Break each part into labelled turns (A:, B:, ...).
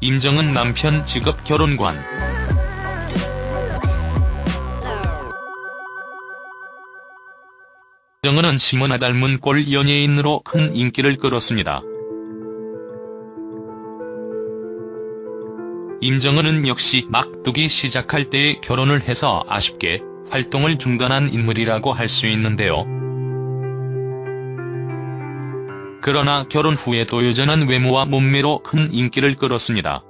A: 임정은 남편 직업 결혼관. 임정은은 심은하 닮은 꼴 연예인으로 큰 인기를 끌었습니다. 임정은은 역시 막두기 시작할 때에 결혼을 해서 아쉽게 활동을 중단한 인물이라고 할 수 있는데요. 그러나 결혼 후에도 여전한 외모와 몸매로 큰 인기를 끌었습니다.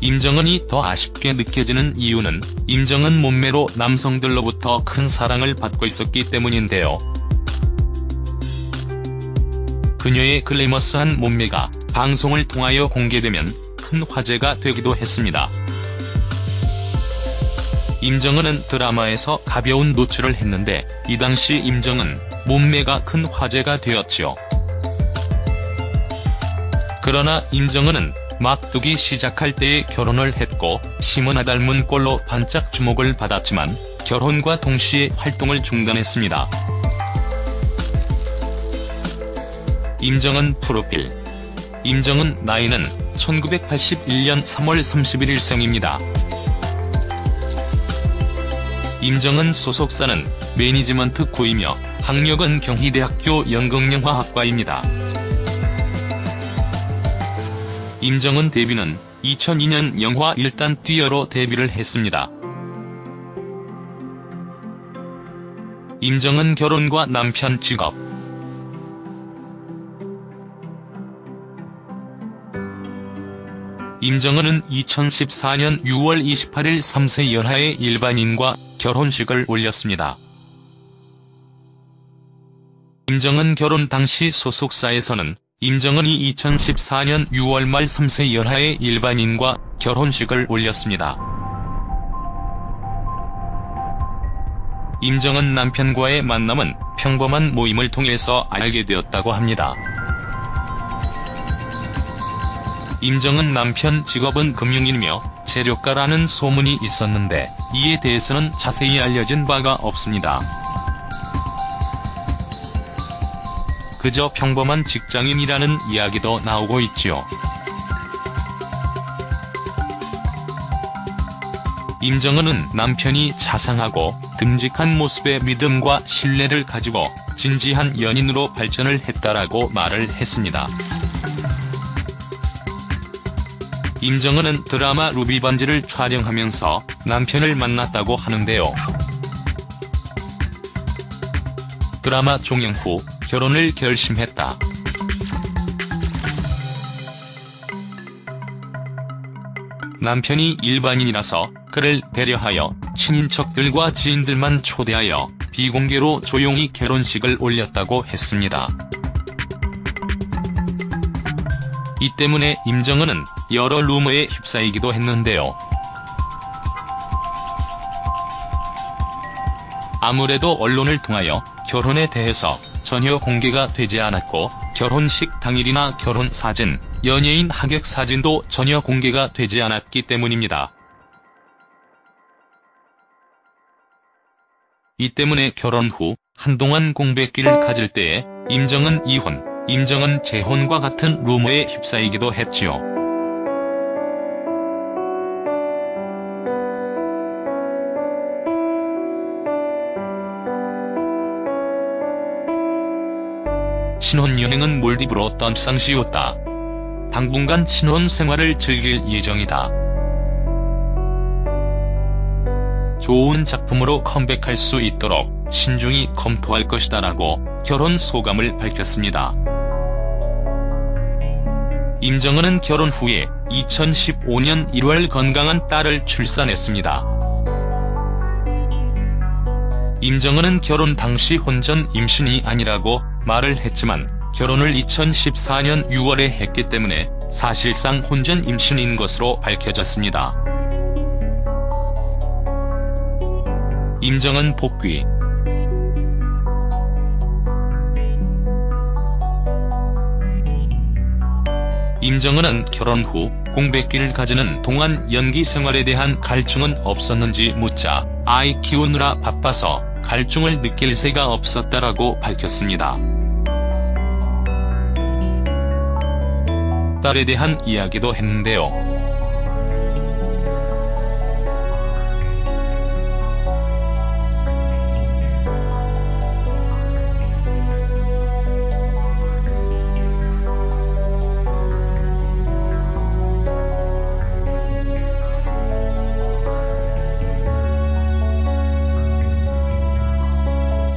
A: 임정은이 더 아쉽게 느껴지는 이유는 임정은 몸매로 남성들로부터 큰 사랑을 받고 있었기 때문인데요. 그녀의 글래머스한 몸매가 방송을 통하여 공개되면 큰 화제가 되기도 했습니다. 임정은은 드라마에서 가벼운 노출을 했는데 이 당시 임정은 몸매가 큰 화제가 되었지요. 그러나 임정은은 막두기 시작할 때에 결혼을 했고 심은하 닮은 꼴로 반짝 주목을 받았지만 결혼과 동시에 활동을 중단했습니다. 임정은 프로필 임정은 나이는 1981년 3월 31일 생입니다. 임정은 소속사는 매니지먼트 구이며 학력은 경희대학교 연극영화학과입니다. 임정은 데뷔는 2002년 영화 일단 뛰어로 데뷔를 했습니다. 임정은 결혼과 남편 직업 임정은은 2014년 6월 28일 3세 연하의 일반인과 결혼식을 올렸습니다. 임정은 결혼 당시 소속사에서는 임정은이 2014년 6월 말 3세 연하의 일반인과 결혼식을 올렸습니다. 임정은 남편과의 만남은 평범한 모임을 통해서 알게 되었다고 합니다. 임정은 남편 직업은 금융인이며 재료가라는 소문이 있었는데 이에 대해서는 자세히 알려진 바가 없습니다. 그저 평범한 직장인이라는 이야기도 나오고 있지요. 임정은은 남편이 자상하고 듬직한 모습의 믿음과 신뢰를 가지고 진지한 연인으로 발전을 했다라고 말을 했습니다. 임정은은 드라마 루비 반지를 촬영하면서 남편을 만났다고 하는데요. 드라마 종영 후 결혼을 결심했다. 남편이 일반인이라서 그를 배려하여 친인척들과 지인들만 초대하여 비공개로 조용히 결혼식을 올렸다고 했습니다. 이 때문에 임정은은 여러 루머에 휩싸이기도 했는데요. 아무래도 언론을 통하여 결혼에 대해서 전혀 공개가 되지 않았고 결혼식 당일이나 결혼 사진, 연예인 하객 사진도 전혀 공개가 되지 않았기 때문입니다. 이 때문에 결혼 후 한동안 공백기를 가질 때에 임정은 이혼, 임정은 재혼과 같은 루머에 휩싸이기도 했지요. 신혼여행은 몰디브로 떤쌍시였다. 당분간 신혼 생활을 즐길 예정이다. 좋은 작품으로 컴백할 수 있도록 신중히 검토할 것이다 라고 결혼 소감을 밝혔습니다. 임정은은 결혼 후에 2015년 1월 건강한 딸을 출산했습니다. 임정은은 결혼 당시 혼전 임신이 아니라고 말을 했지만 결혼을 2014년 6월에 했기 때문에 사실상 혼전 임신인 것으로 밝혀졌습니다. 임정은 복귀 임정은은 결혼 후 공백기를 가지는 동안 연기 생활에 대한 갈증은 없었는지 묻자 아이 키우느라 바빠서 갈증을 느낄 새가 없었다라고 밝혔습니다. 딸에 대한 이야기도 했는데요.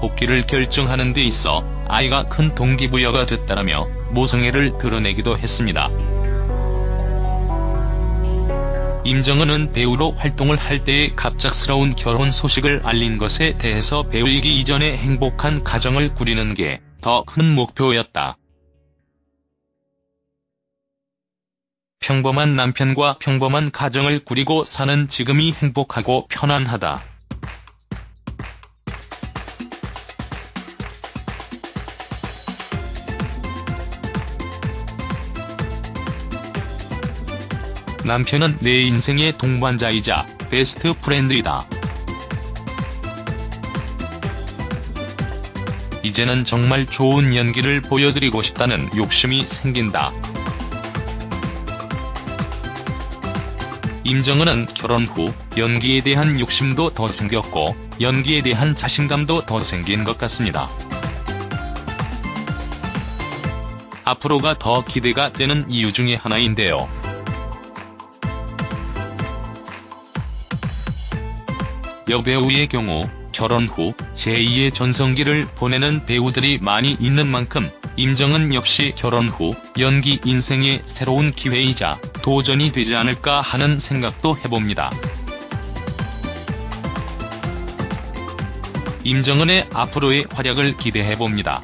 A: 복귀를 결정하는 데 있어 아이가 큰 동기부여가 됐다라며 모성애를 드러내기도 했습니다. 임정은은 배우로 활동을 할 때의 갑작스러운 결혼 소식을 알린 것에 대해서 배우이기 이전에 행복한 가정을 꾸리는 게 더 큰 목표였다. 평범한 남편과 평범한 가정을 꾸리고 사는 지금이 행복하고 편안하다. 남편은 내 인생의 동반자이자 베스트 프렌드이다. 이제는 정말 좋은 연기를 보여드리고 싶다는 욕심이 생긴다. 임정은은 결혼 후 연기에 대한 욕심도 더 생겼고 연기에 대한 자신감도 더 생긴 것 같습니다. 앞으로가 더 기대가 되는 이유 중에 하나인데요. 여배우의 경우 결혼 후 제2의 전성기를 보내는 배우들이 많이 있는 만큼 임정은 역시 결혼 후 연기 인생의 새로운 기회이자 도전이 되지 않을까 하는 생각도 해봅니다. 임정은의 앞으로의 활약을 기대해봅니다.